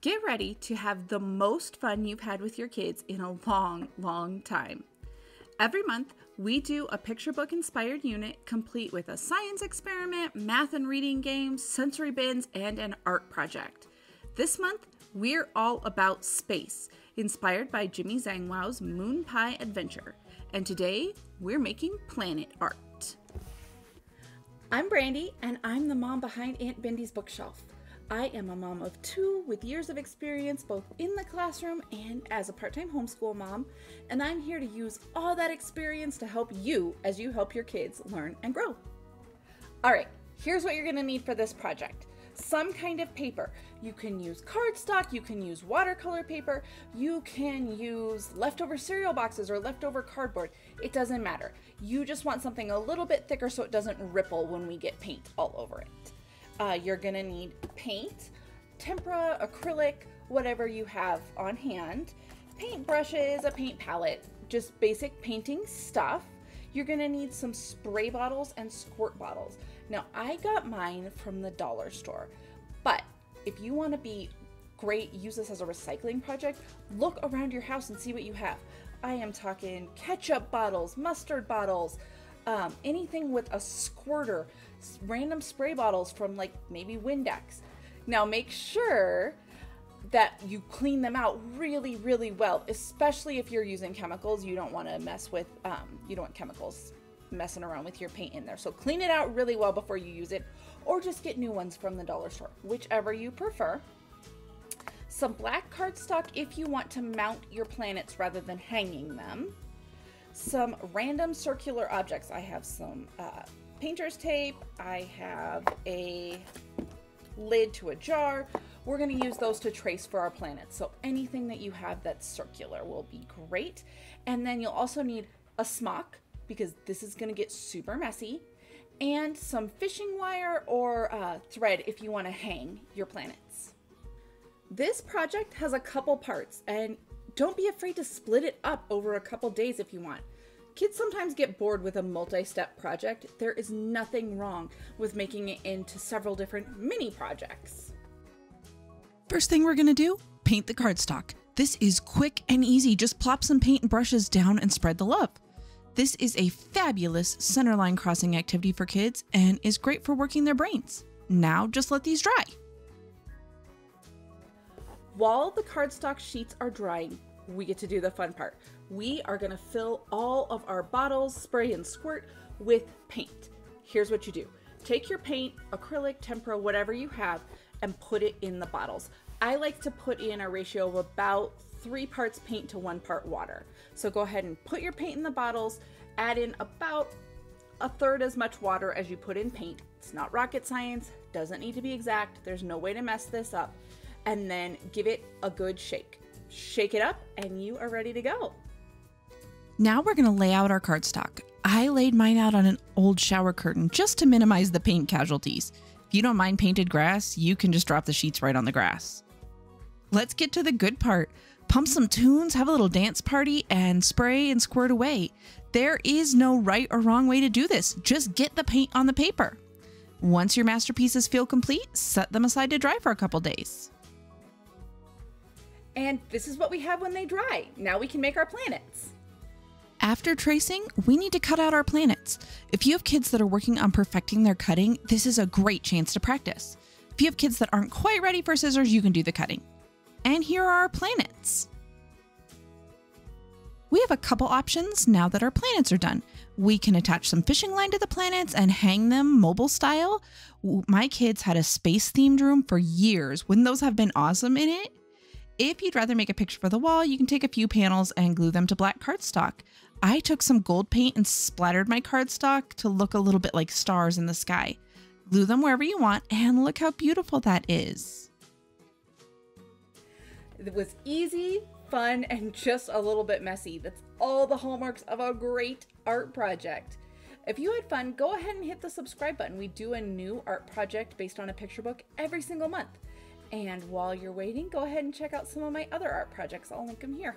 Get ready to have the most fun you've had with your kids in a long, long time. Every month, we do a picture book inspired unit complete with a science experiment, math and reading games, sensory bins, and an art project. This month, we're all about space, inspired by Jimmy Zangwow's Moon Pie Adventure. And today, we're making planet art. I'm Brandy, and I'm the mom behind Aunt Bindi's bookshelf. I am a mom of two with years of experience both in the classroom and as a part time homeschool mom, and I'm here to use all that experience to help you as you help your kids learn and grow. All right, here's what you're going to need for this project some kind of paper. You can use cardstock, you can use watercolor paper, you can use leftover cereal boxes or leftover cardboard. It doesn't matter. You just want something a little bit thicker so it doesn't ripple when we get paint all over it. Uh, you're gonna need paint, tempera, acrylic, whatever you have on hand, paint brushes, a paint palette, just basic painting stuff. You're gonna need some spray bottles and squirt bottles. Now, I got mine from the dollar store, but if you wanna be great, use this as a recycling project, look around your house and see what you have. I am talking ketchup bottles, mustard bottles, um, anything with a squirter, random spray bottles from like maybe Windex. Now make sure that you clean them out really, really well, especially if you're using chemicals. You don't want to mess with, um, you don't want chemicals messing around with your paint in there. So clean it out really well before you use it, or just get new ones from the dollar store, whichever you prefer. Some black cardstock if you want to mount your planets rather than hanging them some random circular objects. I have some uh, painter's tape. I have a lid to a jar. We're going to use those to trace for our planets. So anything that you have that's circular will be great. And then you'll also need a smock because this is going to get super messy and some fishing wire or uh, thread if you want to hang your planets. This project has a couple parts and don't be afraid to split it up over a couple days if you want. Kids sometimes get bored with a multi step project. There is nothing wrong with making it into several different mini projects. First thing we're going to do paint the cardstock. This is quick and easy. Just plop some paint and brushes down and spread the love. This is a fabulous centerline crossing activity for kids and is great for working their brains. Now just let these dry. While the cardstock sheets are drying, we get to do the fun part. We are gonna fill all of our bottles, spray and squirt with paint. Here's what you do. Take your paint, acrylic, tempera, whatever you have, and put it in the bottles. I like to put in a ratio of about three parts paint to one part water. So go ahead and put your paint in the bottles, add in about a third as much water as you put in paint. It's not rocket science, doesn't need to be exact, there's no way to mess this up. And then give it a good shake shake it up, and you are ready to go. Now we're going to lay out our cardstock. I laid mine out on an old shower curtain just to minimize the paint casualties. If you don't mind painted grass, you can just drop the sheets right on the grass. Let's get to the good part. Pump some tunes, have a little dance party, and spray and squirt away. There is no right or wrong way to do this. Just get the paint on the paper. Once your masterpieces feel complete, set them aside to dry for a couple days. And this is what we have when they dry. Now we can make our planets. After tracing, we need to cut out our planets. If you have kids that are working on perfecting their cutting, this is a great chance to practice. If you have kids that aren't quite ready for scissors, you can do the cutting. And here are our planets. We have a couple options now that our planets are done. We can attach some fishing line to the planets and hang them mobile style. My kids had a space themed room for years. Wouldn't those have been awesome in it? If you'd rather make a picture for the wall, you can take a few panels and glue them to black cardstock. I took some gold paint and splattered my cardstock to look a little bit like stars in the sky. Glue them wherever you want, and look how beautiful that is. It was easy, fun, and just a little bit messy. That's all the hallmarks of a great art project. If you had fun, go ahead and hit the subscribe button. We do a new art project based on a picture book every single month. And while you're waiting, go ahead and check out some of my other art projects. I'll link them here.